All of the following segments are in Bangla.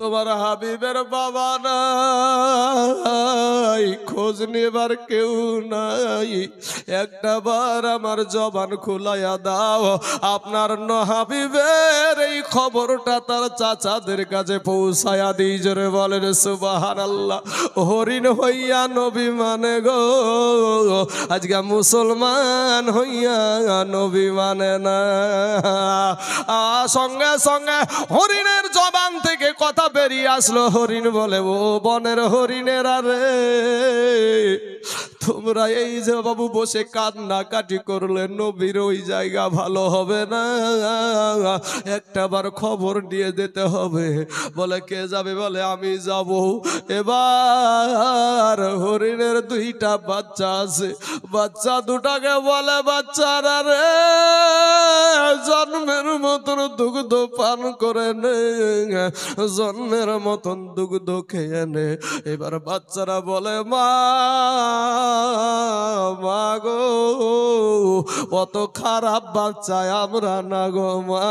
তোমার হাবিবের বাবা নাই, খোঁজ নেবার কেউ নাই। একটা বার আমার জবান খুলাইয়া দাও, আপনার ন হাবিবের এই খবরটা তার চাচাদের কাছে পৌঁছায়া দিই, জোরে বলেন সুবাহান আল্লাহ হরিণ হইয়া নবী মানে গো, আজকে মুসলমান হইয়া নবী মানে না। সঙ্গে সঙ্গে হরিণের জবান থেকে কথা বেরিয়ে আসলো হরিণ বলে ও বনের হরিণের আরে তোমরা এই যে বাবু বসে কান্না কাটি করলে, নবীর ওই জায়গা ভালো হবে না? একটা বার খবর দিয়ে দিতে হবে। বলে, কে যাবে? বলে, আমি যাব। এবার হরিণের দুইটা বাচ্চা আছে। বাচ্চা দুটাকে বলে, বাচ্চারা রে, জন্মের মতন দুগ্ধ পান করে নে। জন্মের মতন দুগ্ধ খেয়ে নে। এবার বাচ্চারা বলে, মা মা গো খারাপ বাচ্চা আমরা না গো মা।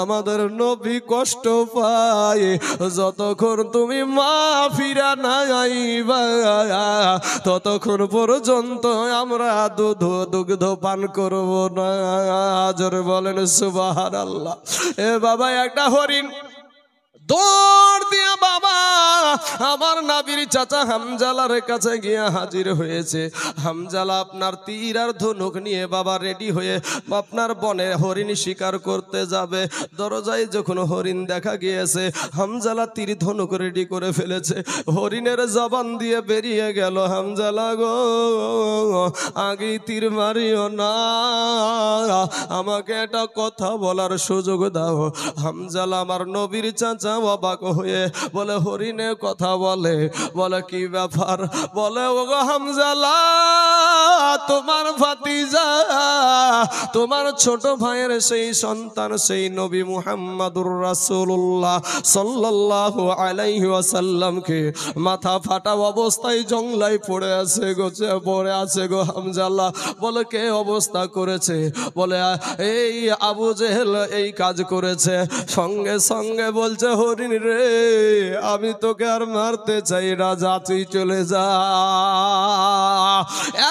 আমাদের নবী কষ্ট পায়, যতক্ষণ তুমি মা ফিরা না আইবা ততক্ষণ পর্যন্ত আমরা দুধ দুগ্ধ পান করব না। জোরে বলেন সুবাহার আল্লাহ এ বাবা একটা হরিণ দৌড় দিয়া বাবা, আমার নাবির চাচা হামজালার কাছে গিয়া হাজির হয়েছে। হামজালা আপনার তীর আর ধনুক নিয়ে বাবা রেডি হয়ে আপনার বনে হরিণ শিকার করতে যাবে। দরজায় যখন হরিণ দেখা গিয়েছে, হামজালা তীর ধনুক রেডি করে ফেলেছে। হরিণের জবান দিয়ে বেরিয়ে গেল, হামজালা গো আগে তীর মারিও না। আমাকে একটা কথা বলার সুযোগ দাও। হামজালা আমার নবীর চাচা অবাক হয়ে বলে, হরিণে কথা বলে। বলে, কি ব্যাপার? বলে ও হামজালা, তোমার ভাতিজা, তোমার ছোট ভাইয়ের সেই সন্তান, সেই নবী মুহাম্মাদুর রাসূলুল্লাহ সাল্লাল্লাহু আলাইহি ওয়াসাল্লামকে মাথা ফাটা অবস্থায় জংলায় পড়ে আছে গো পড়ে আছে গো হামজালা। বলে, কে অবস্থা করেছে? বলে, এই আবু জেহেল এই কাজ করেছে। সঙ্গে সঙ্গে বলছে হরিণ রে, আমি তোকে আর মারতে চাই রাজা তুই চলে যা।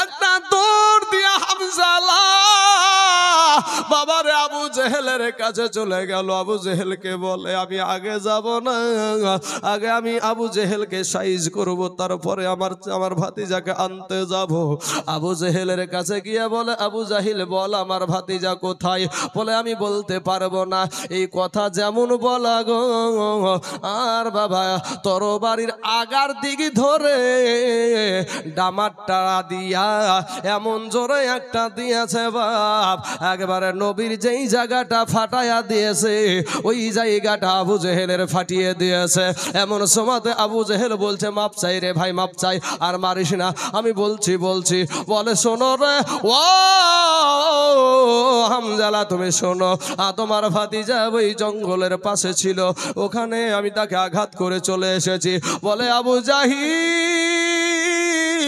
একটা দৌড় দিয়া হামজালা বাবার আবু জেহেলের কাছে চলে গেল। আবু জেহেলকে বলে, আমি আগে যাব না, আগে আমি আবু জেহেলকে সাইজ করব, তারপরে আমার আমার ভাতিজাকে আনতে যাব। আবু জেহেলের কাছে গিয়ে বলে, আবু জাহিল, বল আমার ভাতিজা কোথায়? বলে, আমি বলতে পারব না। এই কথা যেমন বলা গো, আর বাবা, তরবারির আগার দিক ধরে ডামারটা দিয়া, এমন জোরে একটা দিয়েছে বাপ। একবারে নবীর যেই জায়গাটা ফাটায়া দিয়েছে, ওই জায়গাটা আবু জেহেলের ফাটিয়ে দিয়েছে। এমন সময়তে আবু জেহেল বলছে, মাপ চাই রে ভাই, মাপ চাই। আর মারিস না। আমি বলছি বলছি, বলে, শোনো রে, ও হামজালা, তুমি শোনো। তোমার ভাতিজা ওই জঙ্গলের পাশে ছিল। ওখানে আমি তাকে আঘাত করে চলে এসেছি। বলে, আবু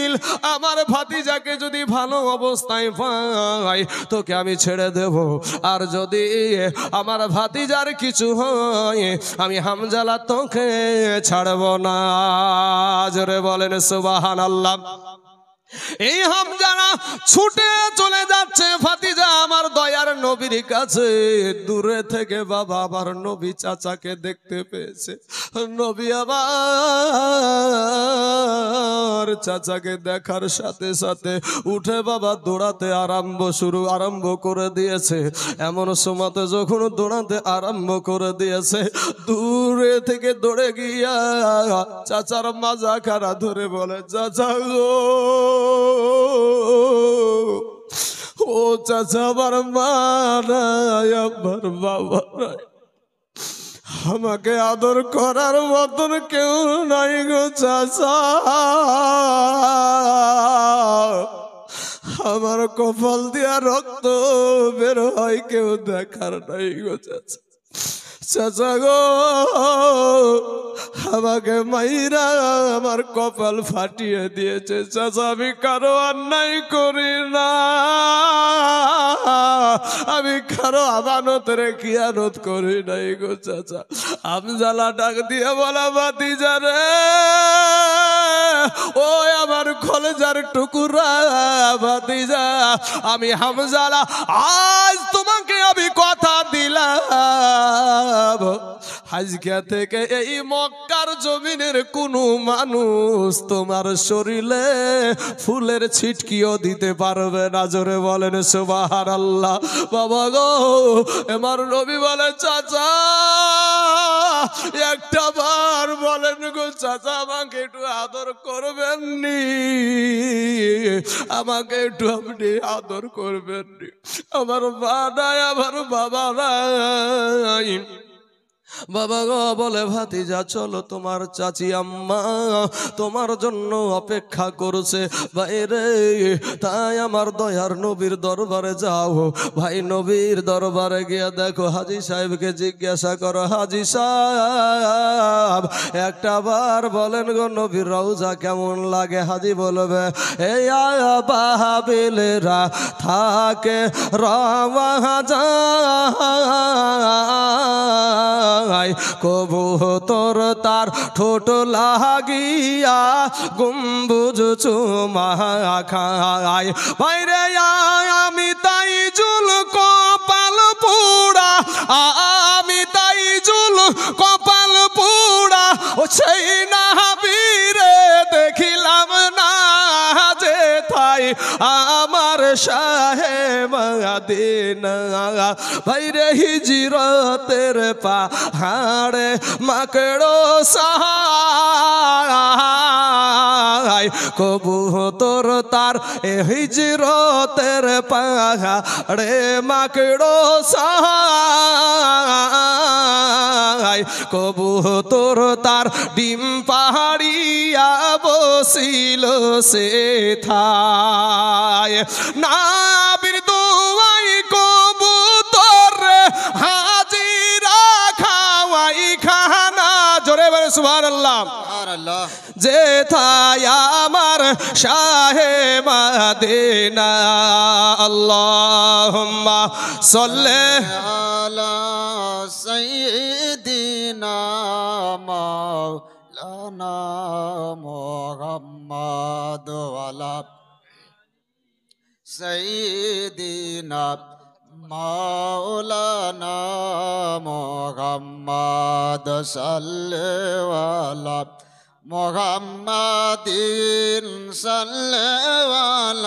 জাহিল আমার ভাতিজাকে যদি ভালো অবস্থায় পাই, তোকে আমি ছেড়ে দেব। আর যদি আমার ভাতিজার কিছু হয়, আমি হামজালা তোকে ছাড়ব না। জোরে বলেন সুবাহান আল্লাহ এই হামজানা ছুটে চলে যাচ্ছে ফাতিজা আমার দয়ার নবীর কাছে। দূরে থেকে বাবা আমার নবী চাচাকে দেখতে পেয়েছে। নবী আবার চাচাকে দেখার সাথে সাথে উঠে বাবা দৌড়াতে আরম্ভ শুরু, আরম্ভ করে দিয়েছে। এমন সময়তে যখন দৌড়াতে আরম্ভ করে দিয়েছে, দূরে থেকে দৌড়ে গিয়া চাচার মাজা খারা ধরে বলে, চাচা গো ও চাচা, আমার মা বাবা নাই। আমাকে আদর করার মতন কেউ নাই গো চাচা। আমার কপাল দিয়া রক্ত বের হয়, কেউ দেখার নাই গো চাচা। চাচা গো, আমাকে মাইরা আমার কপাল ফাটিয়ে দিয়েছে। চাচা, আমি কারও অন্যায় করি না। আমি কারও আমানতের কিয়ানত করি নাই গো চাচা। আমজালা ডাক দিয়ে বলা বাতি যারে ও আমার কলেজার টুকুরা বাতিজা আমি হামজালা, আজ তোমাকে আমি কথা দিলাম। আজকে থেকে এই মক্কার জমিনের কোনো মানুষ তোমার শরীরে ফুলের ছিটকিও দিতে পারবে না। জোরে বলেন সুবাহার আল্লাহ বাবা গো, আমার রবি বলে, চাচা, একটা বার বলেন গো, চাচা, আমাকে একটু আদর করবেননি। আমাকে একটু আপনি আদর করবেননি। আমার মা নাই আমার বাবা নাই। বাবা গো, বলে ভাতিজা, চলো তোমার চাচি আম্মা তোমার জন্য অপেক্ষা করছে। বাইরে তাই আমার দয়ার নবীর দরবারে যাও। ভাই নবীর দরবারে গিয়ে দেখো, হাজি সাহেবকে জিজ্ঞাসা করো, হাজি সাহেব, একটা বার বলেন গো, নবীর রওজা কেমন লাগে? হাজি বলবে, এই বাহাবিলেরা থাকে রামা যায় কবু তোর তার ঠোঁট লাগিয়া, গুম্বুজ চুমা খায়। বাইরে আমি তাই জুল কপাল পুরা আমি তাই জুল কপাল পুরা ও সেই না বীরে দেখিলাম না যে থাই আমার শাহে মদিনা ভাইরে হিজিরতের পাহাড়ে মাকড়ো সাহায়, কবু তোর তার এ হিজরতের পাহাড়ে মাকড়ো সাহায়, কবু তোর তার ডিম পাহাড়িয়া বসিল সে থায় না বিরদুয়াই কবু হাজিরা খাওয়াই খানা। জোরে বলে সুবহানাল্লাহ। সুবহানাল্লাহ। যে থায় আমার শাহে মাদিনা আল্লাহুম্মা সাল্লি। আলা সাইয়্যিদিনা মাওলানা মুহাম্মদ ওয়ালা সাইয়্যিদিনা মাওলানা মুহাম্মদ সাল্লাল্লাহু মোহাম্মদিন সাল্লাল্লাহু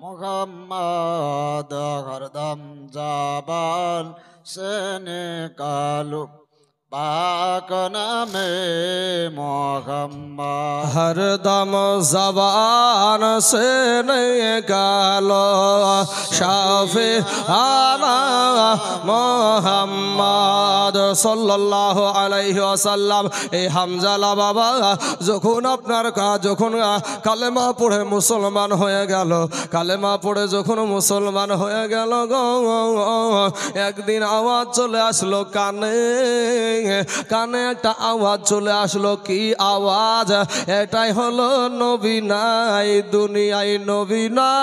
মোহাম্মদ হরদম জাবান সেনে কালু পাক নামে মোহাম্মদ हरदम जबान से निकालो शाफे आना মোহাম্মদ সাল্লাল্লাহু আলাইহি ওয়াসাল্লাম এই হামজালা বাবা যখন আপনার কা- যখন আহ, কালেমা পড়ে মুসলমান হয়ে গেল কালেমা পড়ে যখন মুসলমান হয়ে গেল গো একদিন আওয়াজ চলে আসলো কানে কানে একটা আওয়াজ চলে আসলো, কি আওয়াজ? এটাই হলো নবী নাই, দুনিয়ায় নবী নাই।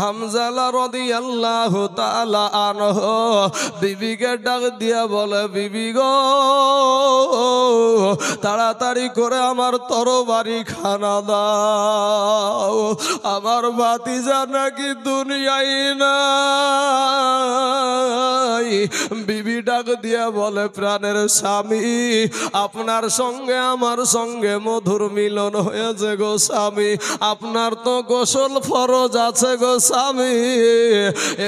হামজালা রদি আল্লাহ তালা আনহ, বিবিকে ডাক দিয়া বলে, বিবি গো তাড়াতাড়ি করে আমার তরবারি খানা দাও। আমার বাতিজা নাকি দুনিয়ায় নাই। বিবি ডাক দিয়া বলে, প্রাণের স্বামী, আপনার সঙ্গে আমার সঙ্গে মধুর মিলন হয়েছে গো স্বামী। আপনার তো গোসল ফরজ আছে গো স্বামী।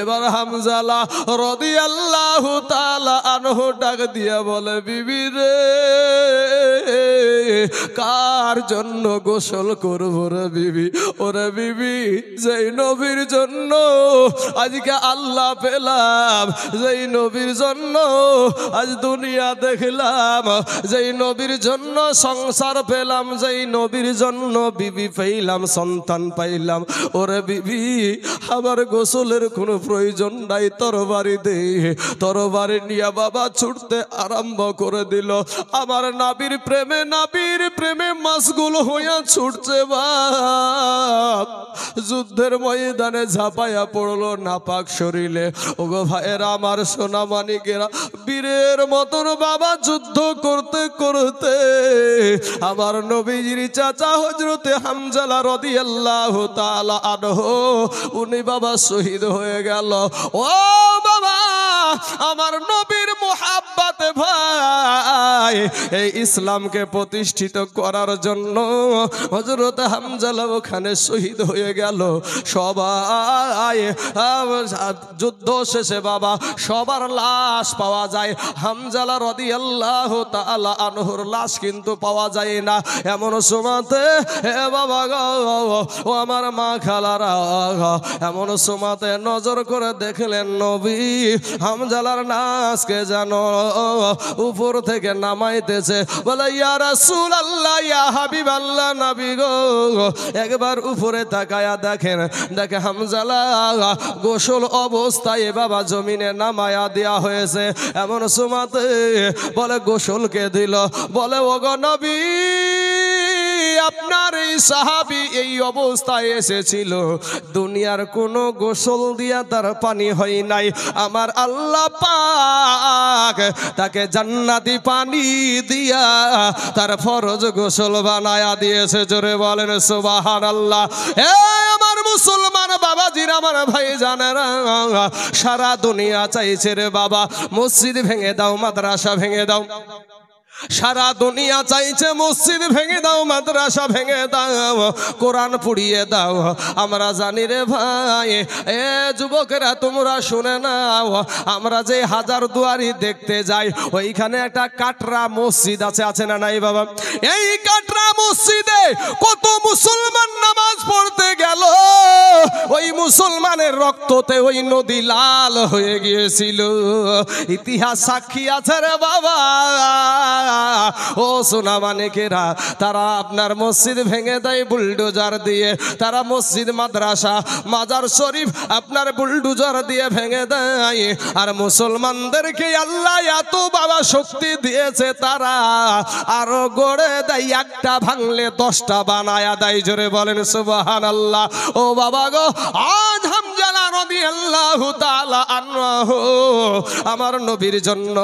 এবার হামজালা রদি আল্লাহ তালা আনহু ডাক দিয়া বলে, বিবি রে কার জন্য গোসল করব রে বিবি? ওরে বিবি, যেই নবীর জন্য আজকে আল্লাহ পেলাম, যেই নবীর জন্য আজ দুনিয়া দেখলাম, যেই নবীর জন্য সংসার পেলাম, যেই নবীর জন্য বিবি পাইলাম সন্তান পাইলাম। ওরে বিবি, আমার গোসলের কোনো প্রয়োজন নাই, তরবারি দে। তরবারি নিয়ে বাবা ছুটতে আরম্ভ করে দিল। আমার নাবির প্রেমে নাবির প্রেমে মাসগুলো হইয়া ছুটছে বাপ যুদ্ধের ময়দানে ঝাঁপাইয়া পড়ল নাপাক শরীরে। ওগো ভাইয়েরা, আমার সোনা মানিকেরা বীরের মতন বাবা যুদ্ধ করতে করতে আমার নবীজির চাচা হজরতে হামজালা রদি আল্লাহ তালা আনহ, উনি বাবা শহীদ হয়ে গেল। ও বাবা, আমার নবীর মোহাব্বাতে ভাই, এই ইসলামকে প্রতিষ্ঠিত করার জন্য হজরত হামজালা ওখানে শহীদ হয়ে গেল। সবাই যুদ্ধ শেষে বাবা, সবার লাশ পাওয়া যায়। হামজালা রদি আল্লাহ তালা আনহুর লাশ কিন্তু পাওয়া যায় না। এমন সময়তে হে বাবা গো, ও আমার মা খালারা, এমন সময়তে নজর করে দেখলেন নবী হামজালার নাচকে জানো, উপর থেকে নামাইতেছে। বলে ইয়ারা সুল আল্লাহ ইয়া হাবিব আল্লাহ নাবি গো। একবার উপরে তাকায়া দেখেন, দেখে হামজালা, গোসল অবস্থায় বাবা জমিনে নামায়া দেয়া হয়েছে। এমন সুমাতে বলে গোসলকে দিল? বলে, ওগো নবী আপনার এই সাহাবি এই অবস্থায় এসেছিল। দুনিয়ার কোনো গোসল দিয়া তার পানি হয় নাই। আমার আল্লাহ পাক তাকে জান্নাতি পানি দিয়া তার ফরজ গোসল বানায়া দিয়েছে। জোরে বলেন সুবাহান আল্লাহ এ আমার মুসলমান বাবাজির, আমার ভাই জানেরা সারা দুনিয়া চাইছে রে বাবা। মসজিদ ভেঙে দাও, মাদ্রাসা ভেঙে দাও। সারা দুনিয়া চাইছে মসজিদ ভেঙে দাও, মাদ্রাসা ভেঙে দাও, কোরআন পুড়িয়ে দাও। আমরা জানি রে ভাই, এ যুবকেরা তোমরা শুনে নাও, আমরা যে হাজার দুয়ারি দেখতে যাই, ওইখানে একটা কাটরা মসজিদ আছে আছে না নাই বাবা? এই কাটরা মসজিদে কত মুসলমান নামাজ পড়তে গেল। ওই মুসলমানের রক্ততে ওই নদী লাল হয়ে গিয়েছিল। ইতিহাস সাক্ষী আছে রে বাবা। ও সোনা মানিকেরা, তারা আপনার মসজিদ ভেঙে দেয় বুলডোজার দিয়ে। তারা মসজিদ, মাদ্রাসা, মাজার শরীফ আপনার বুলডোজার দিয়ে ভেঙে দেয়। আর মুসলমানদেরকে আল্লাহ এত বাবা শক্তি দিয়েছে তারা। আরও গড়ে দেয়, একটা ভাঙলে দশটা বানায়া দেয়। জোরে বলেন সুবাহান আল্লাহ ও বাবা গো আজ আমার নবীর জন্য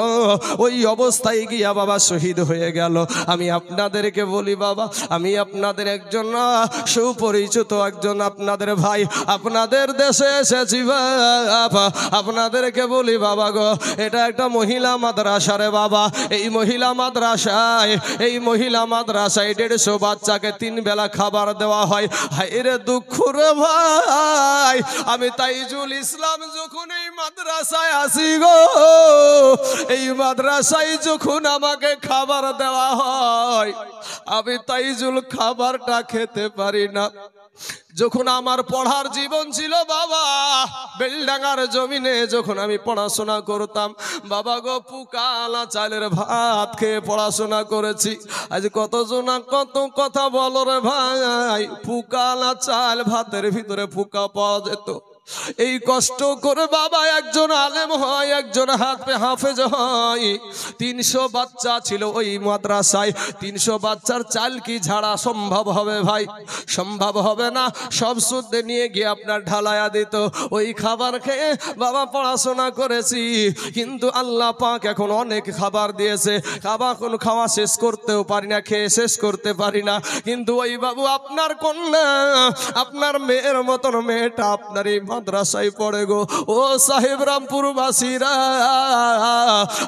ওই অবস্থায় গিয়া বাবা শহীদ হয়ে গেল। আমি আপনাদেরকে বলি বাবা, আমি আপনাদের একজন, সুপরিচিত একজন আপনাদের ভাই। আপনাদের দেশে এসেছি বাবা, আপনাদেরকে বলি বাবা গো, এটা একটা মহিলা মাদ্রাসা রে বাবা। এই মহিলা মাদ্রাসায়, এই মহিলা মাদ্রাসায় দেড়শো বাচ্চাকে তিন বেলা খাবার দেওয়া হয়। হায় রে দুঃখ রে ভাই। আমি তাইজুল ইসলাম যখন এই মাদ্রাসায় আসি গো, এই মাদ্রাসায় যখন আমাকে খাবার দেওয়া হয়, আমি তাইজুল খাবারটা খেতে পারি না। যখন আমার পড়ার জীবন ছিল, বাবা, বেলডাঙ্গার জমিনে যখন আমি পড়াশোনা করতাম, বাবা গো, পুকালা চালের ভাত খেয়ে পড়াশোনা করেছি। আজ কত জোনা কত কথা বলো রে ভাই, পুকালা চাল ভাতের ভিতরে পুকা পাওয়া যেত। এই কষ্ট করে বাবা একজন আলেম হয়, একজন হাত পে হাফেজ হয়। তিনশো বাচ্চা ছিল ওই মাদ্রাসায়। তিনশো বাচ্চার চাল কি ঝাড়া সম্ভব হবে ভাই? সম্ভব হবে না। সব শুদ্ধে নিয়ে গিয়ে আপনার ঢালায়া দিত। ওই খাবার খেয়ে বাবা পড়াশোনা করেছি। কিন্তু আল্লাহ পাক এখন অনেক খাবার দিয়েছে। খাবার কোন খাওয়া শেষ করতেও পারি না, খেয়ে শেষ করতে পারি না। কিন্তু ওই বাবু আপনার কন্যা, আপনার মেয়ের মতন মেয়েটা আপনার এই মাদ্রাসায় পড়ে গো। ও সাহেব রামপুর বাসীরা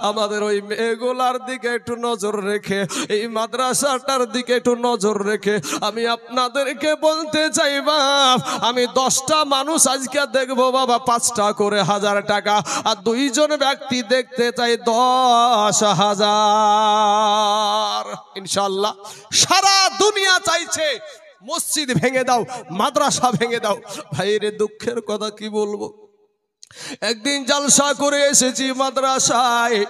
আমাদের ওই মেয়েগুলার দিকে একটু নজর রেখে, এই মাদ্রাসাটার দিকে একটু নজর রেখে, আমি আপনাদেরকে বলতে চাই, বাপ, আমি দশটা মানুষ আজকে দেখব, বাবা, পাঁচটা করে হাজার টাকা, আর দুইজন ব্যক্তি দেখতে চাই দশ হাজার। ইনশাল্লাহ, সারা দুনিয়া চাইছে মসজিদ ভেঙে দাও, মাদ্রাসা ভেঙে দাও। ভাইরে, দুঃখের কথা কি বলব? একদিন জালসা করে এসেছি মাদ্রাসায়।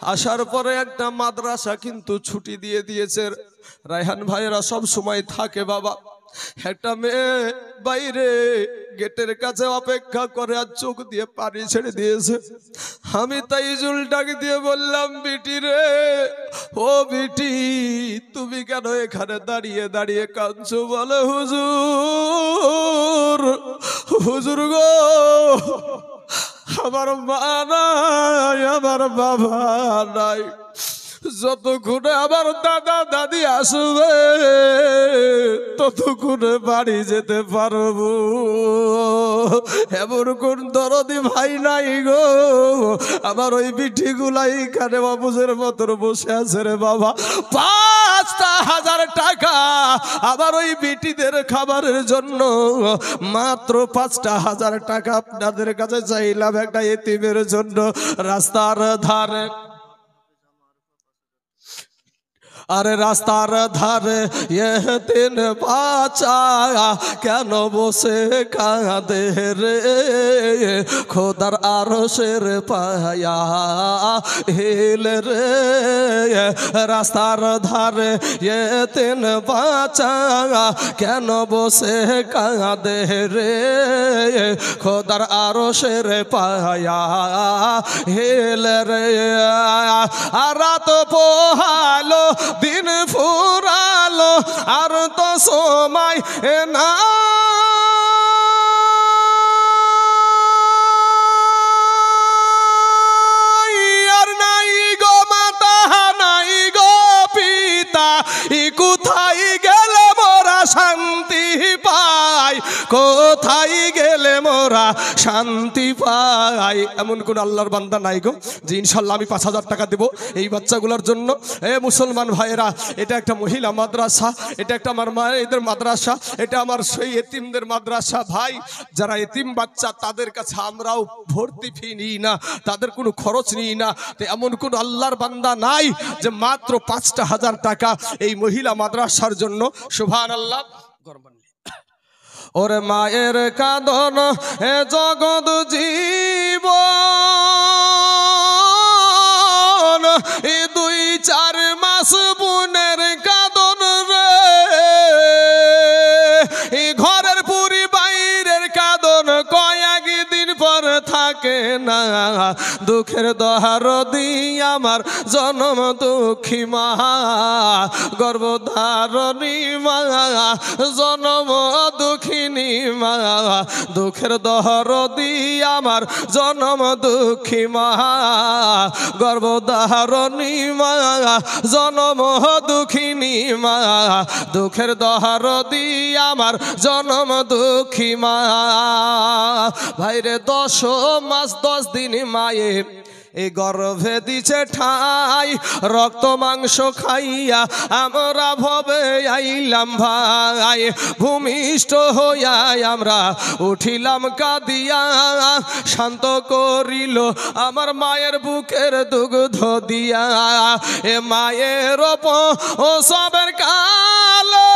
আসার পরে একটা মাদ্রাসা কিন্তু ছুটি দিয়ে দিয়েছে। রায়হান ভাইয়েরা সব সময় থাকে, বাবা। একটা মেয়ে বাইরে গেটের কাছে অপেক্ষা করে আর চোখ দিয়ে পানি ছেড়ে দিয়েছে। আমি তাই জুলটাকে দিয়ে বললাম, বিটি রে, ও বিটি, তুমি কেন এখানে দাঁড়িয়ে দাঁড়িয়ে কাঁদছো বলে হুজুর? হুজুর গো, আমার মা নাই, আমার বাবা নাই। যতক্ষণে আমার দাদা দাদি আসবে, ততক্ষণে বাড়ি যেতে পারব। এমন কোন দরদি ভাই নাই গো। আমার ওই বিঠি গুলাই এখানে বাবুজের মতন বসে আছে রে বাবা। পাঁচটা হাজার টাকা আমার ওই বিটিদের খাবারের জন্য। মাত্র পাঁচটা হাজার টাকা আপনাদের কাছে চাইলাম একটা এতিমের জন্য। রাস্তার ধারে আরে রাস্তার ধারে এ তিন বাচ্চা কেন বসে কাঁদে রে? খোদার আরশের পায়া হিল রে। রাস্তার ধারে এ তিন বাচ্চা কেন বসে কাঁদে রে? খোদার আরশের পায়া হিল রে। আর রাত পোহালো দিন ফুরালো আর তো সময় না মোরা শান্তি পাই এমন কোন আল্লাহর বান্দা নাই গো, যে ইনশাল্লাহ আমি পাঁচ হাজার টাকা দেবো এই বাচ্চাগুলোর জন্য। এ মুসলমান ভাইয়েরা, এটা একটা মহিলা মাদ্রাসা, এটা একটা আমার মায়েদের মাদ্রাসা, এটা আমার সেই এতিমদের মাদ্রাসা। ভাই, যারা এতিম বাচ্চা, তাদের কাছে আমরাও ভর্তি ফি নিই না, তাদের কোনো খরচ নিই না। তো এমন কোন আল্লাহর বান্দা নাই যে মাত্র পাঁচটা হাজার টাকা এই মহিলা মাদ্রাসার জন্য। সুভান আল্লাহ গরম ওরে মায়ের কাঁদন হে জগৎ জীব এ দুই চার মাস থাকে না। দুঃখের দহার দি আমার জনম দুঃখী মা। গর্ভধারণী মা, জনম দুঃখিনী মা। দুঃখের দহর দি আমার জনম দুঃখী মা। গর্ভধারণী মা, জনম দুঃখিনী মা। দুঃখের দহর দি আমার জনম দুঃখী মা। ভাইরে দশ মাস দশ দিন মায়ে এই গর্ভে দিছে ঠাই, রক্ত মাংস খাইয়া আমরা ভবে আইলাম ভাই। ভূমিষ্ঠ হইয়া আমরা উঠিলাম কাদিয়া, শান্ত করিল আমার মায়ের বুকের দুগ্ধ দিয়া। এ মায়ের ওপ ও সবের কালো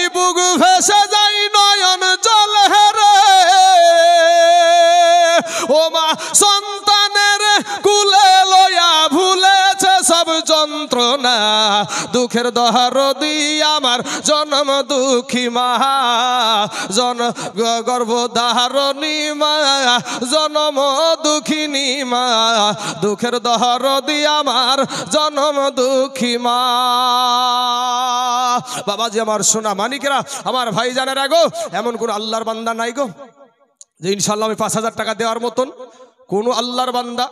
ই বুক ভেসে যাই নয়ন জল হেরে। দুঃখের দহার দি আমার জন্ম দুঃখী মা। জন গর্ভধারণী মা, জন্ম দুঃখিনী মা। দুঃখের দহর দি আমার জন্ম দুঃখী মা। বাবাজি আমার সোনা মানিকেরা, আমার ভাই জানের গো, এমন কোন আল্লাহর বান্দা নাই গো, যে ইনশাল্লাহ আমি পাঁচ হাজার টাকা দেওয়ার মতন কোনো আল্লাহর বান্দা